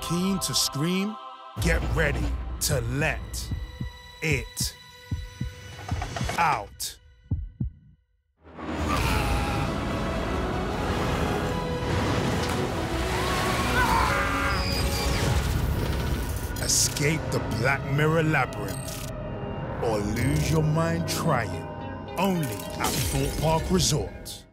keen to scream? Get ready to let it out. Escape the Black Mirror Labyrinth or lose your mind trying only at Thorpe Park Resort.